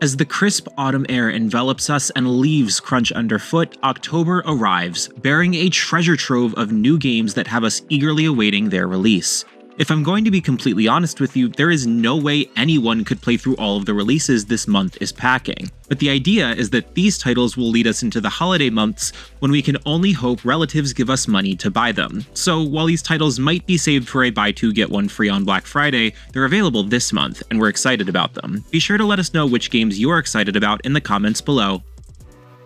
As the crisp autumn air envelops us and leaves crunch underfoot, October arrives, bearing a treasure trove of new games that have us eagerly awaiting their release. If I'm going to be completely honest with you, there is no way anyone could play through all of the releases this month is packing. But the idea is that these titles will lead us into the holiday months when we can only hope relatives give us money to buy them. So while these titles might be saved for a buy two get one free on Black Friday, they're available this month and we're excited about them. Be sure to let us know which games you're excited about in the comments below.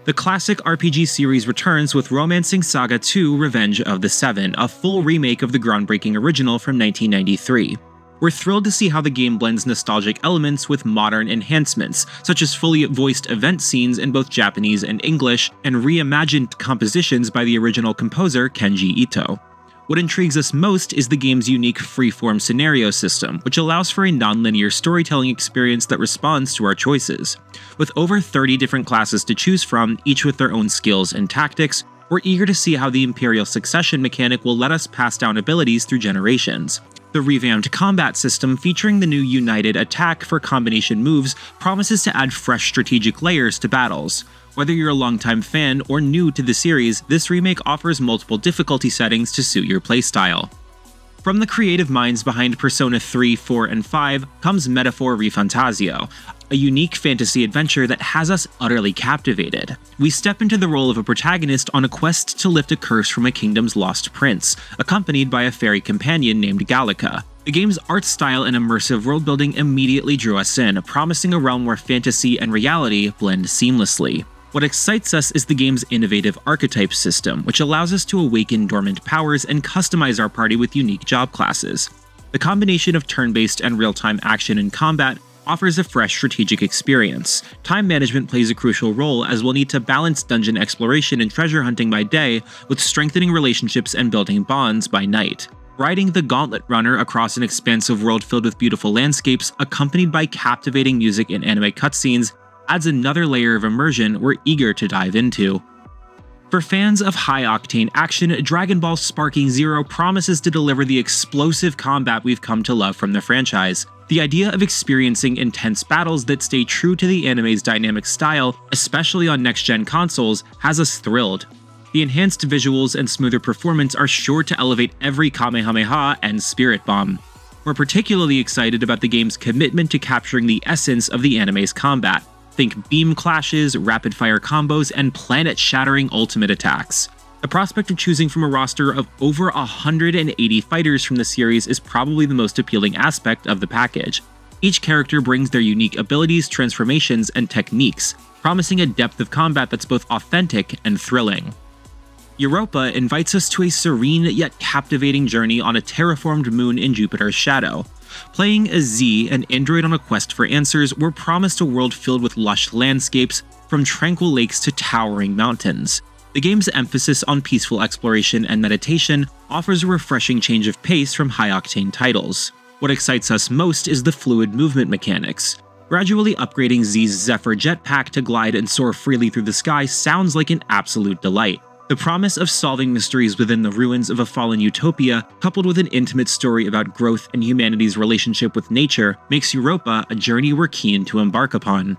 The classic RPG series returns with Romancing Saga 2 Revenge of the Seven, a full remake of the groundbreaking original from 1993. We're thrilled to see how the game blends nostalgic elements with modern enhancements, such as fully voiced event scenes in both Japanese and English, and reimagined compositions by the original composer Kenji Ito. What intrigues us most is the game's unique freeform scenario system, which allows for a non-linear storytelling experience that responds to our choices. With over 30 different classes to choose from, each with their own skills and tactics, we're eager to see how the Imperial Succession mechanic will let us pass down abilities through generations. The revamped combat system featuring the new United Attack for combination moves promises to add fresh strategic layers to battles. Whether you're a longtime fan or new to the series, this remake offers multiple difficulty settings to suit your playstyle. From the creative minds behind Persona 3, 4, and 5 comes Metaphor ReFantazio, a unique fantasy adventure that has us utterly captivated. We step into the role of a protagonist on a quest to lift a curse from a kingdom's lost prince, accompanied by a fairy companion named Gallica. The game's art style and immersive world building immediately drew us in, promising a realm where fantasy and reality blend seamlessly. What excites us is the game's innovative archetype system, which allows us to awaken dormant powers and customize our party with unique job classes. The combination of turn-based and real-time action and combat offers a fresh strategic experience. Time management plays a crucial role as we'll need to balance dungeon exploration and treasure hunting by day with strengthening relationships and building bonds by night. Riding the Gauntlet Runner across an expansive world filled with beautiful landscapes, accompanied by captivating music and anime cutscenes, adds another layer of immersion we're eager to dive into. For fans of high-octane action, Dragon Ball Sparking Zero promises to deliver the explosive combat we've come to love from the franchise. The idea of experiencing intense battles that stay true to the anime's dynamic style, especially on next-gen consoles, has us thrilled. The enhanced visuals and smoother performance are sure to elevate every Kamehameha and Spirit Bomb. We're particularly excited about the game's commitment to capturing the essence of the anime's combat, Think beam clashes, rapid fire combos, and planet shattering ultimate attacks. The prospect of choosing from a roster of over 180 fighters from the series is probably the most appealing aspect of the package. Each character brings their unique abilities, transformations, and techniques, promising a depth of combat that's both authentic and thrilling. Europa invites us to a serene yet captivating journey on a terraformed moon in Jupiter's shadow. Playing as Z, an android on a quest for answers, we're promised a world filled with lush landscapes, from tranquil lakes to towering mountains. The game's emphasis on peaceful exploration and meditation offers a refreshing change of pace from high-octane titles. What excites us most is the fluid movement mechanics. Gradually upgrading Z's Zephyr jetpack to glide and soar freely through the sky sounds like an absolute delight. The promise of solving mysteries within the ruins of a fallen utopia, coupled with an intimate story about growth and humanity's relationship with nature, makes Europa a journey we're keen to embark upon.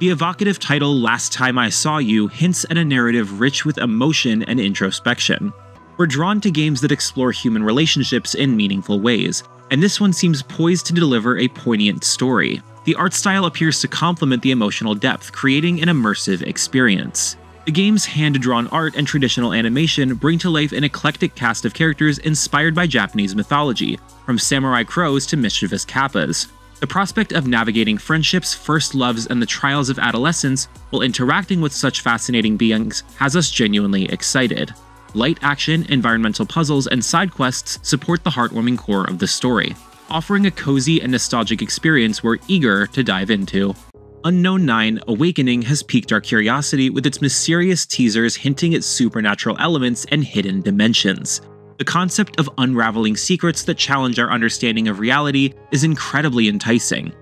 The evocative title Last Time I Saw You hints at a narrative rich with emotion and introspection. We're drawn to games that explore human relationships in meaningful ways, and this one seems poised to deliver a poignant story. The art style appears to complement the emotional depth, creating an immersive experience. The game's hand-drawn art and traditional animation bring to life an eclectic cast of characters inspired by Japanese mythology, from samurai crows to mischievous kappas. The prospect of navigating friendships, first loves, and the trials of adolescence while interacting with such fascinating beings has us genuinely excited. Light action, environmental puzzles, and side quests support the heartwarming core of the story, offering a cozy and nostalgic experience we're eager to dive into. Unknown 9 Awakening has piqued our curiosity with its mysterious teasers hinting at supernatural elements and hidden dimensions. The concept of unraveling secrets that challenge our understanding of reality is incredibly enticing.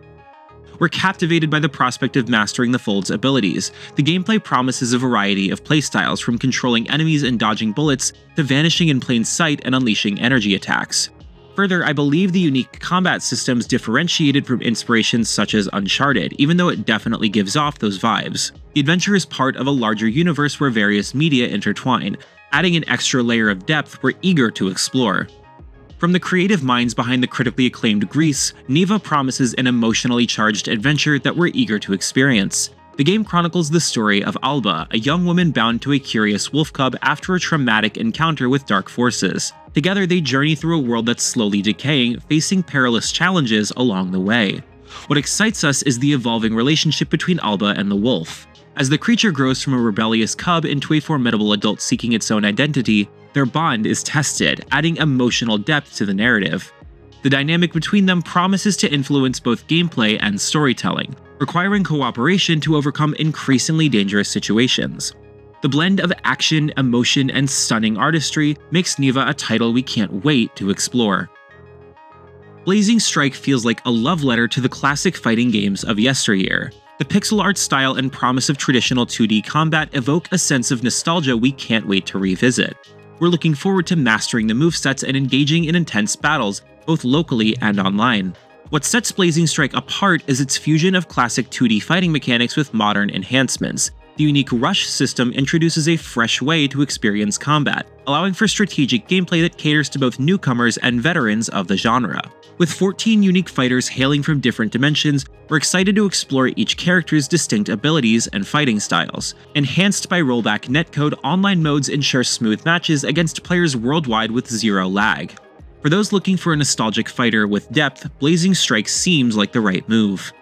We're captivated by the prospect of mastering the Fold's abilities. The gameplay promises a variety of playstyles from controlling enemies and dodging bullets to vanishing in plain sight and unleashing energy attacks. Further, I believe the unique combat systems differentiated from inspirations such as Uncharted, even though it definitely gives off those vibes. The adventure is part of a larger universe where various media intertwine, adding an extra layer of depth we're eager to explore. From the creative minds behind the critically acclaimed Gris, Neva promises an emotionally charged adventure that we're eager to experience. The game chronicles the story of Alba, a young woman bound to a curious wolf cub after a traumatic encounter with dark forces. Together, they journey through a world that's slowly decaying, facing perilous challenges along the way. What excites us is the evolving relationship between Alba and the wolf. As the creature grows from a rebellious cub into a formidable adult seeking its own identity, their bond is tested, adding emotional depth to the narrative. The dynamic between them promises to influence both gameplay and storytelling, requiring cooperation to overcome increasingly dangerous situations. The blend of action, emotion, and stunning artistry makes Neva a title we can't wait to explore. Blazing Strike feels like a love letter to the classic fighting games of yesteryear. The pixel art style and promise of traditional 2D combat evoke a sense of nostalgia we can't wait to revisit. We're looking forward to mastering the movesets and engaging in intense battles, both locally and online. What sets Blazing Strike apart is its fusion of classic 2D fighting mechanics with modern enhancements. The unique Rush system introduces a fresh way to experience combat, allowing for strategic gameplay that caters to both newcomers and veterans of the genre. With 14 unique fighters hailing from different dimensions, we're excited to explore each character's distinct abilities and fighting styles. Enhanced by rollback netcode, online modes ensure smooth matches against players worldwide with zero lag. For those looking for a nostalgic fighter with depth, Blazing Strike seems like the right move.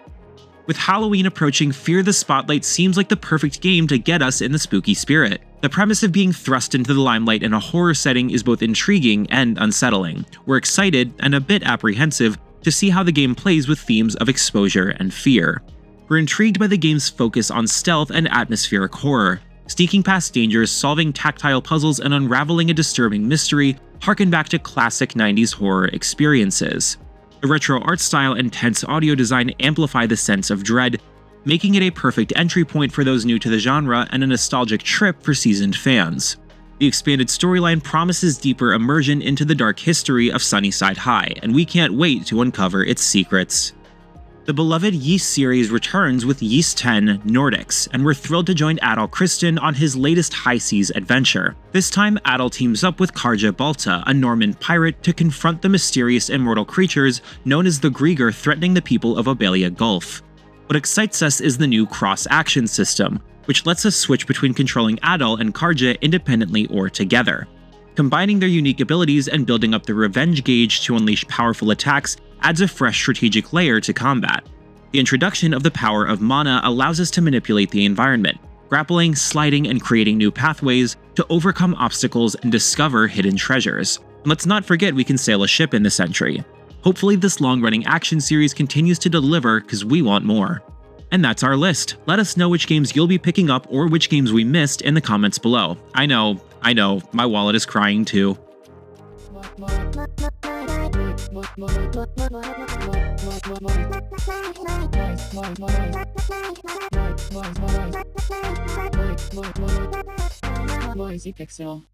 With Halloween approaching, Fear the Spotlight seems like the perfect game to get us in the spooky spirit. The premise of being thrust into the limelight in a horror setting is both intriguing and unsettling. We're excited, and a bit apprehensive, to see how the game plays with themes of exposure and fear. We're intrigued by the game's focus on stealth and atmospheric horror, sneaking past dangers, solving tactile puzzles, and unraveling a disturbing mystery harken back to classic 90s horror experiences. The retro art style and tense audio design amplify the sense of dread, making it a perfect entry point for those new to the genre and a nostalgic trip for seasoned fans. The expanded storyline promises deeper immersion into the dark history of Sunnyside High, and we can't wait to uncover its secrets. The beloved Ys series returns with Ys 10 Nordics, and we're thrilled to join Adol Christin on his latest high seas adventure. This time, Adol teams up with Karja Balta, a Norman pirate, to confront the mysterious immortal creatures known as the Griegr threatening the people of Obelia Gulf. What excites us is the new cross-action system, which lets us switch between controlling Adol and Karja independently or together. Combining their unique abilities and building up the revenge gauge to unleash powerful attacks adds a fresh strategic layer to combat. The introduction of the power of mana allows us to manipulate the environment, grappling, sliding, and creating new pathways to overcome obstacles and discover hidden treasures. And let's not forget we can sail a ship in this entry. Hopefully this long-running action series continues to deliver because we want more. And that's our list. Let us know which games you'll be picking up or which games we missed in the comments below. I know, I know, my wallet is crying too. Noisy Pixel